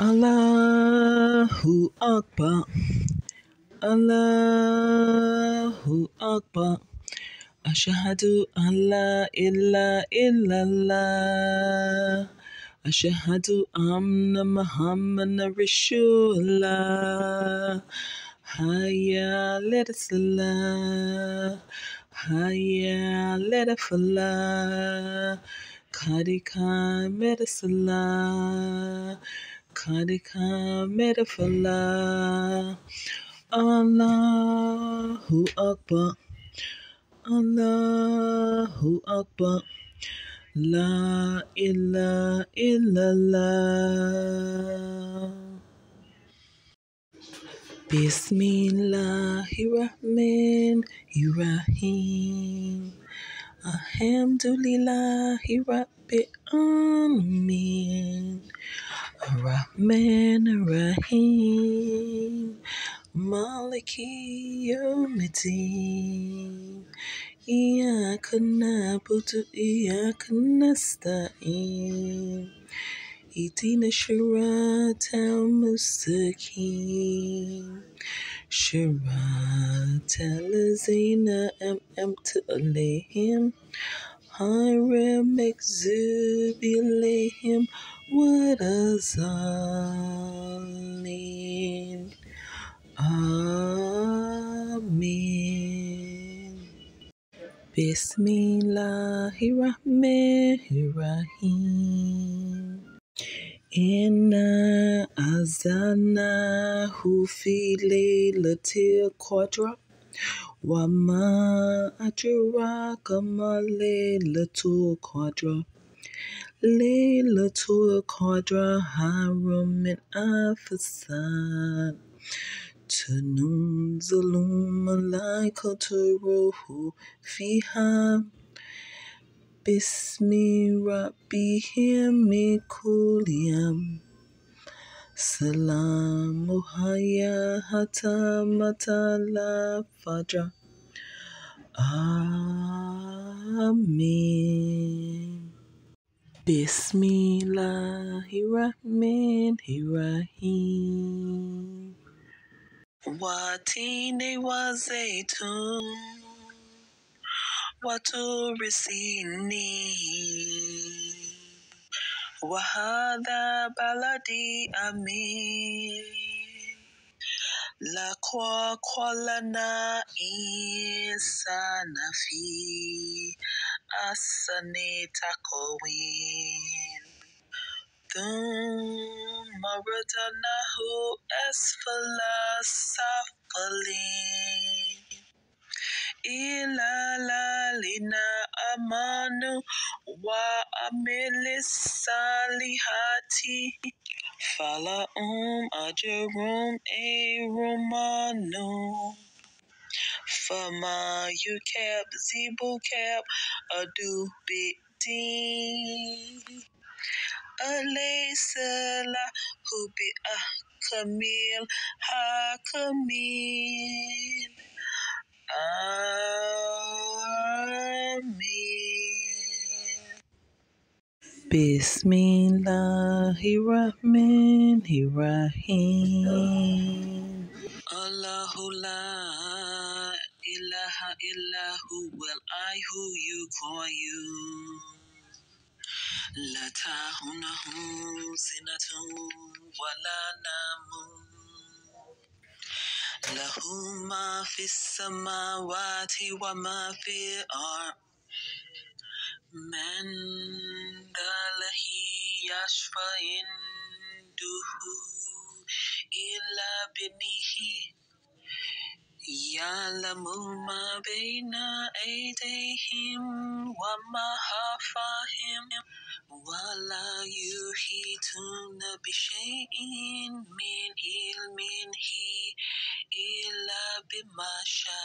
Allahu Akbar. Allahu Akbar. Ashhadu an la ilaha illallah. Ashhadu anna Muhammadan Rasulullah. Hayya let us salah. Hayya let us falah. Kadika medisala. Kadika medifala. Allahu Akbar. Allahu Akbar. La ilaha illallah. Bismillahirrahmanirrahim. Alhamdulillahi Rabbil Alamin. Rahman Rahim. Maliki Yawmiddin. إياك نعبد إياك نستعين اهدنا الصراط المستقيم صراط الذين أنعمت عليهم Hiram Exubilehem, what a zalim. Amen. Bismillahirrahmanirrahim. Inna azana hufi laylatil quadra في ليلة القدر وما أدراك ما ليلة القدر ليلة القدر خير من ألف سنة تنزل الملائكة روح فيها باسم ربهم من كل يوم Salamu haya hata matala fajr. Amen. Bismillahirrahmanirrahim. Watini wa zaitun, waturi sinin. وهذا بلدي أمين لقوا قلنا إنسان في أسني تقوين ثم ردناه أسفل سافلين ilalina amanu wa amilisalihati falaum ajurum erumanu fama ukep zibu cap adu bitin Alaysala hubi ah Camille ha Camille Amen. Bismillahirrahmanirrahim. Allahu la ilaha illahu Well, I who you call you. La tahunahum sinatun wala namun. له ما في السماوات وما في الأرض. من ذا الذي يشفع عنده إلا بإذنه. يعلم ما بين أيديهم وما خلفهم. ولا يحيطون بشيء من علمه. ila bimasha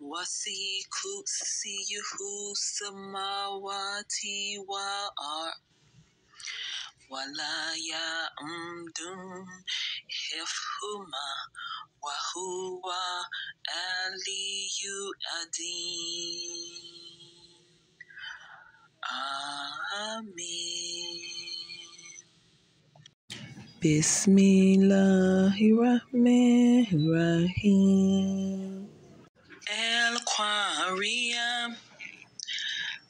wasiku siyuhu samawati wa ar. Wala ya umdum hifhuma wa aliyu adin Amen. Bismillahirrahmanirrahim. El Quariam,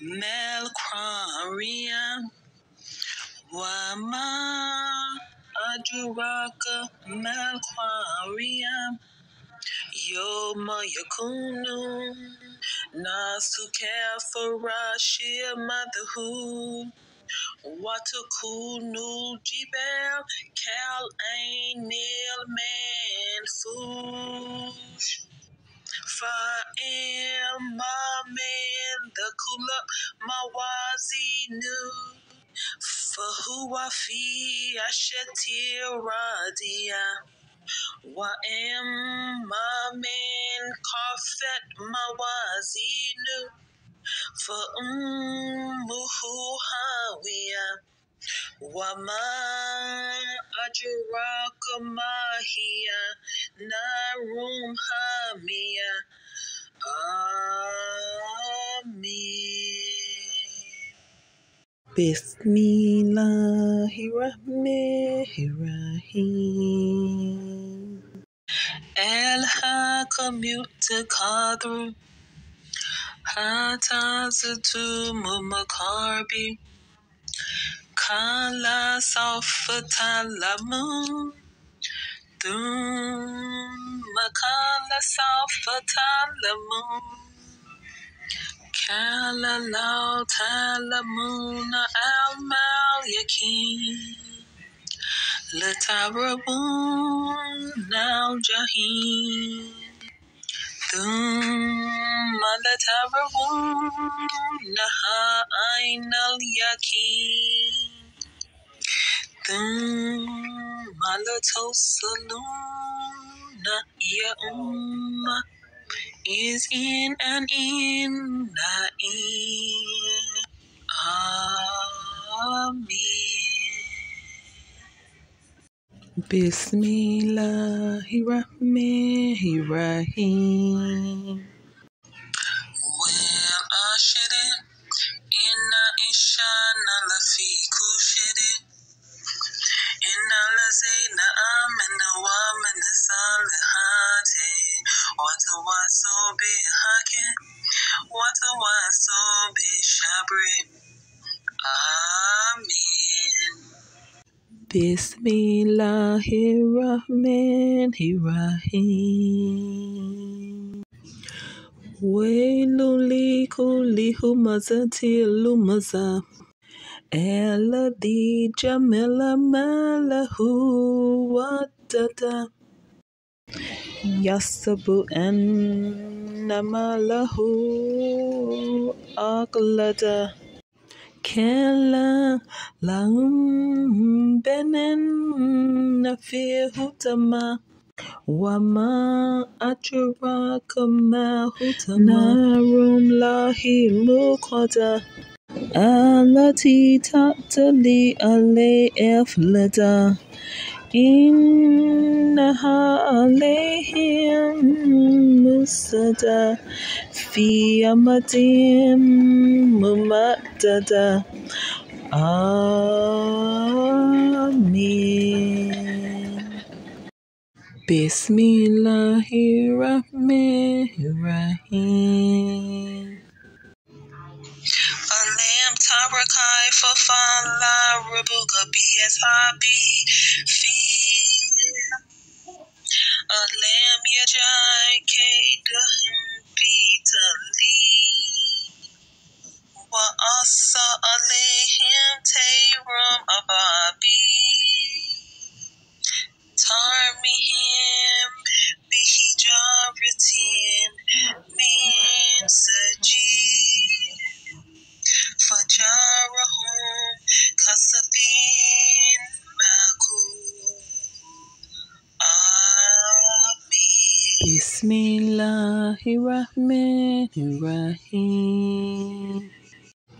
Mel Quariam, Wama Adraka Mel Quariam, Yoma Yakunu. Watakunu Jibel Kal Ain Nil Man Fush Fa'im Mamin the Kula Mawazi Nu Fahuwa Fi Ashetir Radia Wa'im Mamin Kafet Mawazi Nu Fa'ummuhu Hawiyah وما أدراك ما هي نار حامية آمين بسم الله الرحمن الرحيم hatazutu mumakarbi. Kala salfatalamu. Duma kala salfatalamu. Kala lautalamuna almal yakin. Latarabun al jahim. Dum علم اليقين لترون الجحيم ثم لترونها عين اليقين ثم لتوصلون يا أمة is in and in na'im. Amen. Bismillahirrahmanirrahim. Bismillahirrahmanirrahim. Wailuli kuli humazati lumaza. Eladi jamela malahu watata. Yasabu an namalahu aklata kela la benen nafir hutama Wama achura kama hutama. Rum lahi lukwada alati tatali ale إنها عليهم مسدى في أمد ممددة آمين بسم الله الرحمن الرحيم Alam Tarakai Fafala Rabuka BSIB Feel Alam Yajai Kedahim Bitali الله الرحمن الرحيم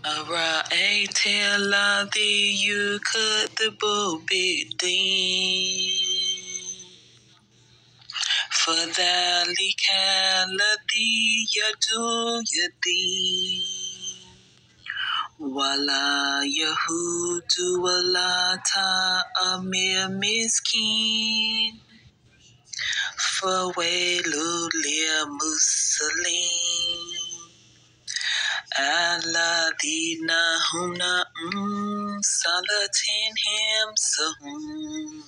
أرأيت الذي يكذب بالدين فذلك الذي يدعو الدين Wala Yahudu Wala Ta Amir Miskin Fawelu Lia Musalim Aladina Huna um Salatin Him Sahum.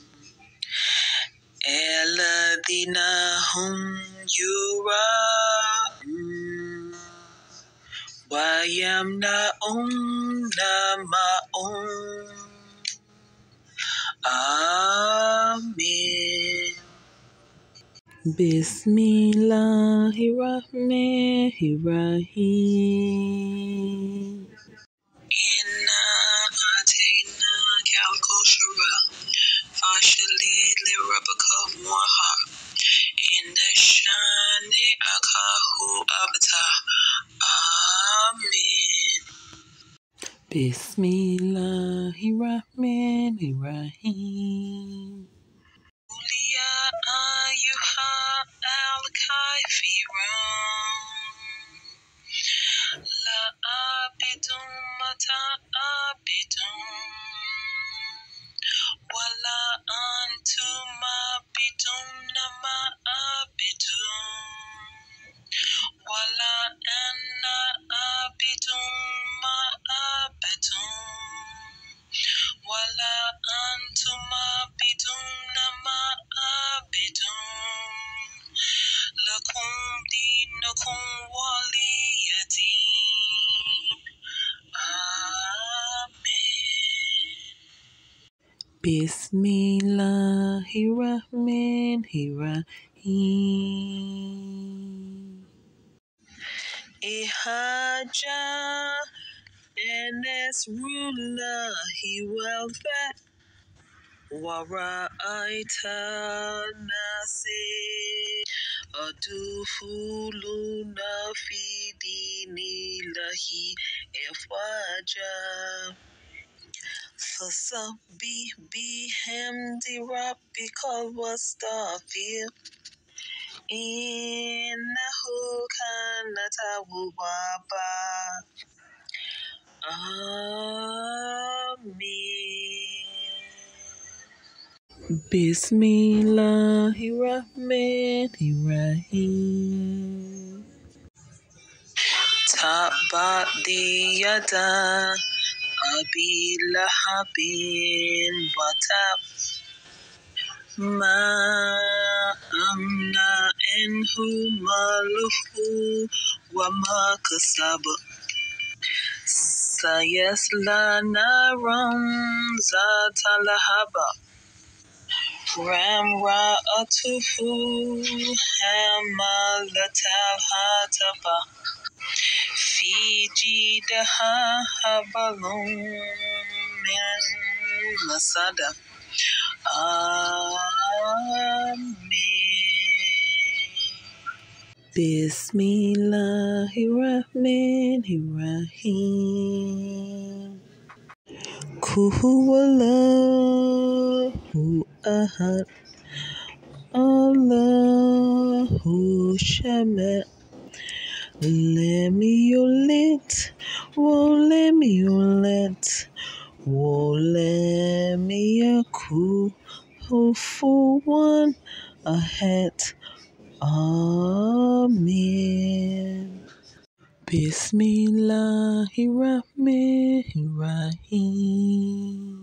Aladina Hum Bismillahirrahmanirrahim. Inna atayna kalkoshura fashali lirabaka muha inna shani akahu abata. Amen. Bismillahirrahmanirrahim. Bismillahirrahmanirrahim. Ihaja and as ruler Nasrullahi welfare. Wara aita nasi adufuluna fi dinilahi ifwaja. Fasabi bihamdi rabbikal wastafir. Innahu kana tawwaba. Amen. Bismillahirrahmanirrahim. Tabbat the yada abi lahabin watab ma amna anhu maluhu wa ma kasab. Sayasla naram zata lahaba. Ramra'atuhu hamalatal hataba fi jidaha habalun min masada. Amen. Bismillahirrahmanirrahim. Kuhuwallahu ahad. Allahu Shama. Let me yulit, won't oh, let me yulit, won't oh, let me yaku, hopeful one ahead. Amen. Bismillahirrahmanirrahim.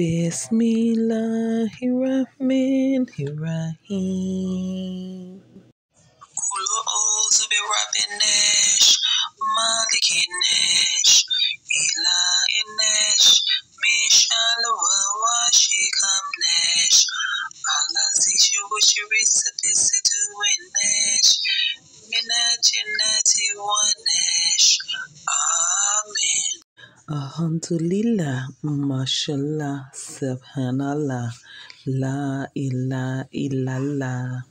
Bismillahirrahmanirrahim. Kulo ozu rabinesh, malikinesh, ila inesh, mishal wa Alhamdulillah, mashallah, subhanallah, La ila illallah.